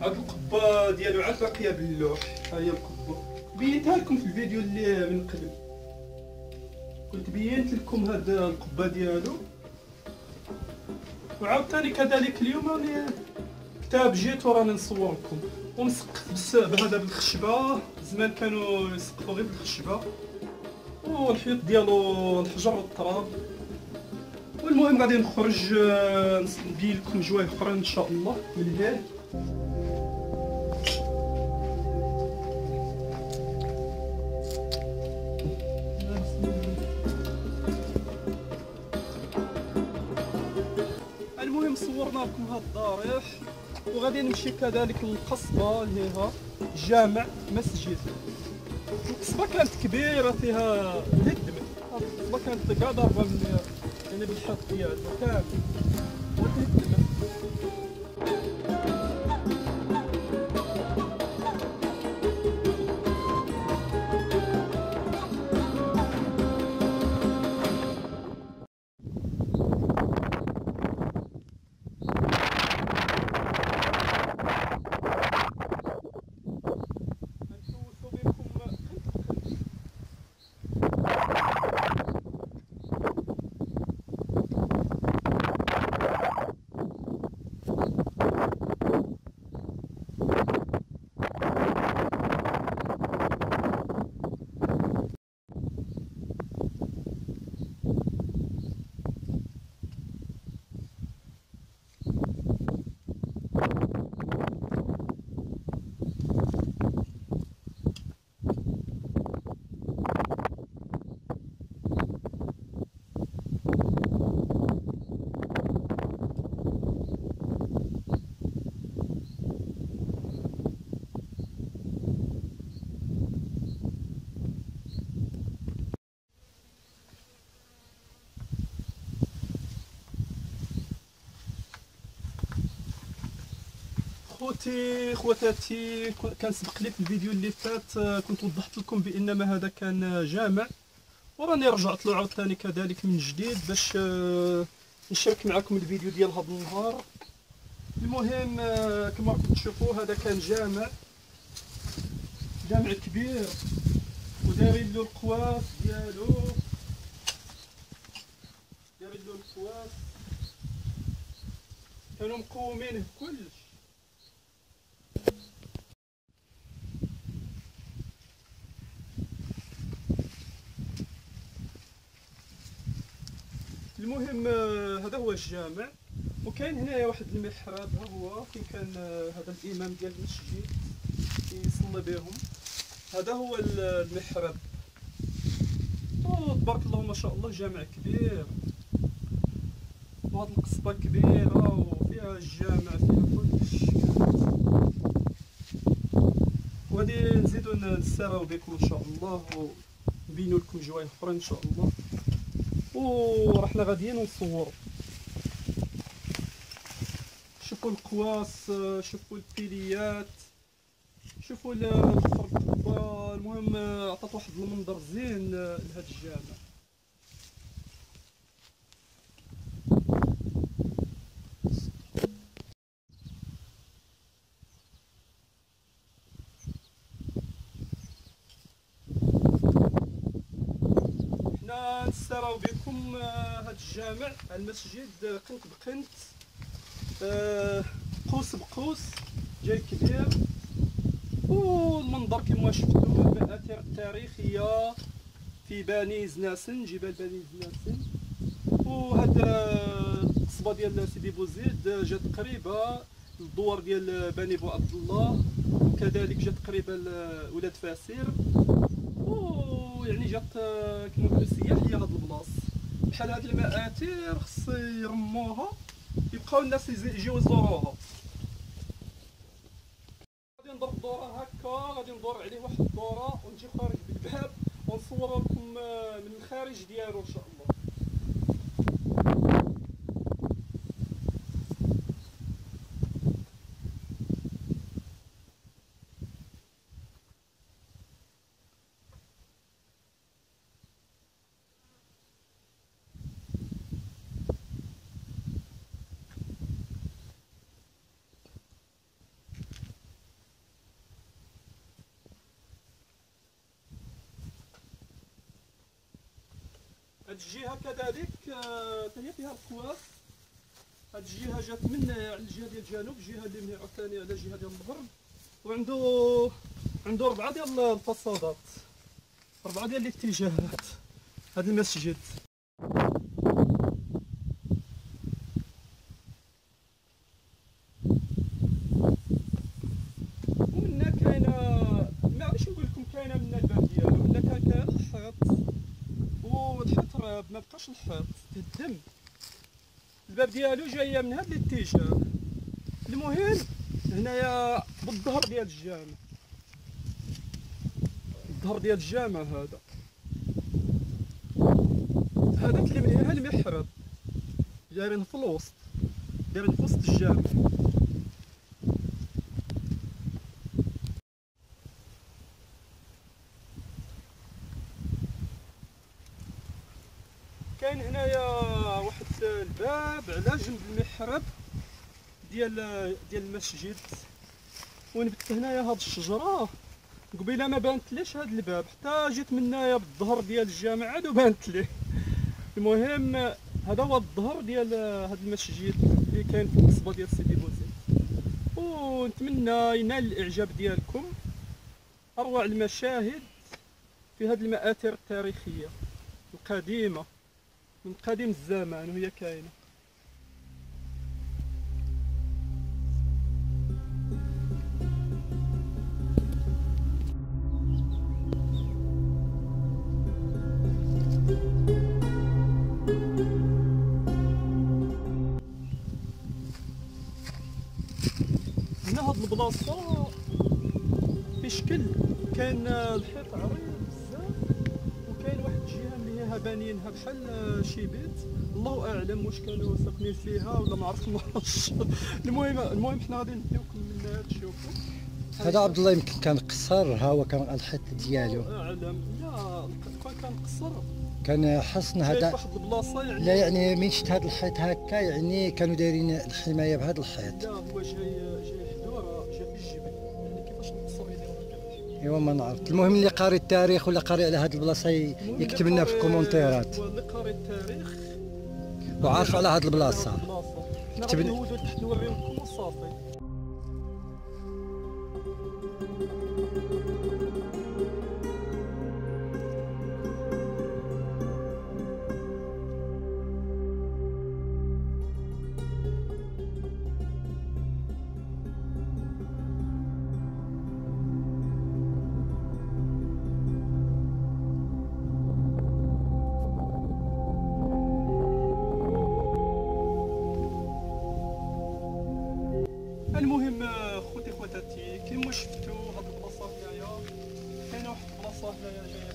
هاد القبة ديالو عاد باقية باللوح. ها هي القبة. بينتها لكم في الفيديو اللي من قبل. كنت بينت لكم هاد القبة ديالو. وعاوتاني كذلك اليوم راني كتاب جيت وراني نصور لكم ومسقف بس بهذا بالخشبة. زمان كانوا يسقفوا غير بالخشبة. والحيط ديالو الحجر والتراب والمهم غادي نخرج آه، نبين لكم جوايه اخرين إن شاء الله. من الليل وغادي نمشي كذلك للقصبة اللي هي جامع مسجد. القصبة كانت كبيرة فيها هدمت القصبة كانت قاعدة بال- يعني بالحيط ديالها كامل وتهدمت خوتي خواتاتي كان سبق لي في الفيديو اللي فات آه، كنت وضحت لكم بأن ما هذا كان جامع وراني رجعت له عاوتاني كذلك من جديد باش آه، نشارك معكم الفيديو ديال هذا النهار. المهم آه، كما راكم تشوفوا هذا كان جامع جامع كبير ودايرين له القواس ديالو. دايرين له القواس. كانوا مقومين كلش المهم آه، هذا هو الجامع. وكاين هنايا واحد المحراب ها هو فين كان آه، هذا الإمام ديال المسجد يصلي بهم. هذا هو ال- المحراب. تبارك الله ما شاء الله جامع كبير. وهاد القصبة كبيرة وفيها الجامع فيها كلش وغادي نزيدو نسراو بكم إن شاء الله ونبينو لكم جوايه اخرين إن شاء الله. ورحنا غاديين نصوروا شوفوا القواس شوفوا البيليات شوفوا ال- الفرق. المهم عطات واحد المنظر زين لهذا الجامع حنا نسراو بكم هذا الجامع المسجد آه، قنت بقنت آه، قوس بقوس جاي كبير. والمنظر كما شفتوا المآثر التاريخية في بني زناسن جبال بني زناسن وهذا القصبة ديال سيدي بوزيد جات قريبة للدوار ديال بني بو عبد الله وكذلك جات قريبة لولاد فاسير. ويعني جات آه، كما نقولوا سياحية هاد البلاص. بحال هاد المآثر خص يرموها يبقاو الناس يجيو يزوروها. غادي ندور الدورة هكا غادي ندور عليه واحد الدورة ونجي خارج بالباب ونصور لكم آه، من الخارج ديالو إن شاء الله. هاد الجهة كذلك آه، حتى هي فيها القواس هاد الجهة جات من على الجهة ديال الجنوب الجهه اللي من عاوتاني على الجهه ديال الغرب. وعنده عنده أربعة ديال الفصادات أربعة ديال الاتجاهات. هذا المسجد ومنا كاينة ما عرفتش نقول لكم كاينة منا الباب ديالو منا كان كاين الحيط راب ما بقاش الحيط تهدم الباب ديالو جاية من هذا الاتجاه المهم هنايا بالظهر ديال الجامع. الظهر ديال الجامع هذا. هذاك اللي هنا المحراب دايرين في الوسط. دايرين في وسط الجامع كاين هنايا واحد الباب على جنب المحراب ديال ديال المسجد. ونبت هنايا هاد الشجرة. قبيلة ما بانت ليش هاد الباب؟ حتى جيت من هنايا بالظهر ديال الجامع عاد وبانت لي. المهم هذا هو الظهر ديال هاد المسجد اللي كاين في القصبة ديال سيدي بوزيد ونتمنى ينال الإعجاب ديالكم. أروع المشاهد في هذه المآثر التاريخية القديمة من قديم الزمان وهي كاينة. في شكل كاين الحيط عريض بزاف. وكاين واحد الجهة اللي هي بانيينها بحال شي بيت. الله أعلم واش كانوا ساكنين فيها ولا ما عرفت نعرفش المهم المهم حنا غادي نديوكم من هذا تشوفوا هذا عبد الله يمكن كان قصر ها هو كان الحيط ديالو. الله أعلم. لا كان كان قصر. كان حصن هذا واحد البلاصة يعني لا يعني من شفت هذا الحيط هكا يعني كانوا دايرين الحماية بهذا الحيط. لا هو جاي جاي ايوا ما نعرف. المهم اللي قاري التاريخ ولا قاري على هذه البلاصة يكتب لنا في الكومنتيرات. اللي قاري التاريخ وعارف على هذه البلاصة. كتب غادي لي- المهم خوتي خواتاتي كيما شفتوا هاد البلاصة هنايا؟ كاينة واحد البلاصة هنايا جاية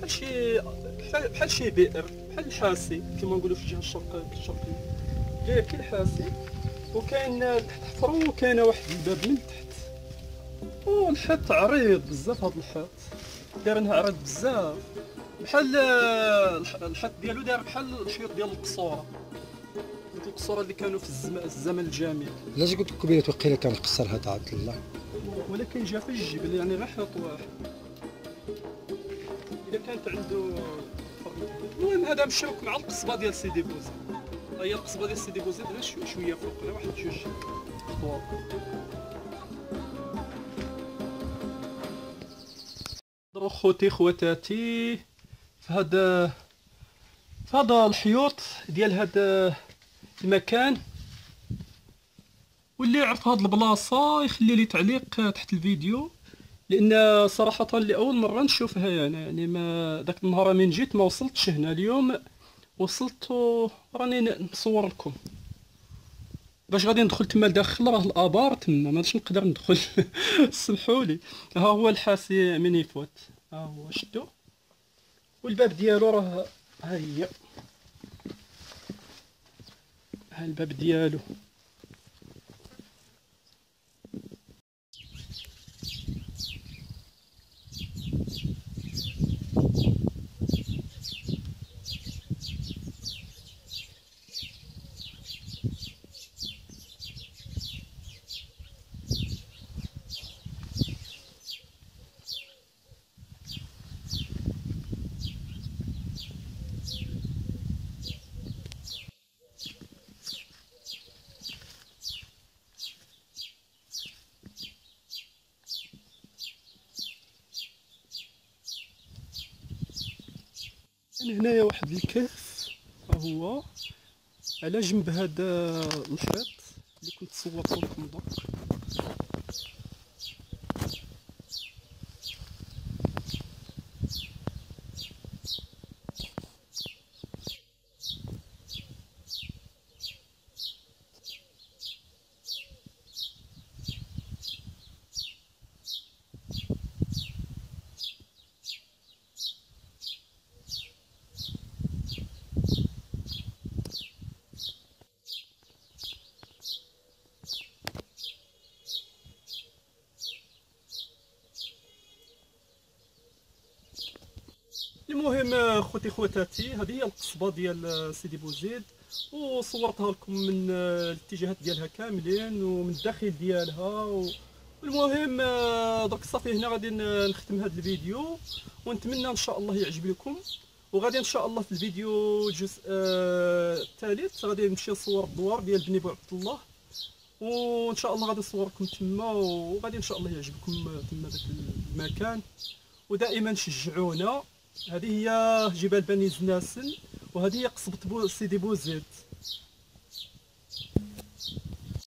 بحال بحال شي بحال- شي بئر بحال الحاسي كيما نقولوا في الجهه الشرقيه الشرقيه جاية كي الحاسي وكاين تحت حفرو وكاينة واحد الباب من تحت. والحيط عريض بزاف هاد الحيط. دايرينها عريض بزاف. بحال الح- الحيط ديالو داير بحال الحيط ديال القصورة. مثل القصورة اللي كانوا في الزم- الزمن الجميل علاش قلت لك بلي توقيلا كان قصر هذا عبد الله. ولكن جا في الجبل يعني غير حيط واحد. إذا كانت عنده المهم هذا مشاوك مع القصبة ديال سيدي بوزيد. هي القصبة ديال سيدي بوزيد غير شو- شوية فوق غير واحد جوج خطوات. خوتي خواتاتي في هذا في هذا الحيوط ديال هذا المكان واللي يعرف هاد البلاصة يخلي لي تعليق تحت الفيديو لأن صراحة لأول مرة نشوفها يعني يعني ما داك النهار من جيت ما وصلتش هنا اليوم وصلت راني نصور لكم. باش غادي ندخل تما لداخل راه الآبار تما ما نقدر ندخل. سمحوا لي. ها هو الحاسي من يفوت ها هو شدو. والباب ديالو راه ها هي ها الباب ديالو هنايا واحد الكهف هو. على جنب هذا الحيط اللي كنت صورته لكم درك المهم خوتي خواتاتي هذه هي القصبة ديال سيدي بوزيد وصورتها لكم من الاتجاهات ديالها كاملين ومن الداخل ديالها و... المهم درك صافي هنا غادي نختم هذا الفيديو ونتمنى إن شاء الله يعجب لكم وغادي إن شاء الله في الفيديو الجزء الثالث غادي نمشي نصور الدوار ديال بني بو عبد الله وإن شاء الله غادي نصوركم تما وغادي إن شاء الله يعجبكم تما داك المكان. ودائما شجعونا هذه هي جبال بني زناسن وهذه هي قصبة سيدي بوزيد.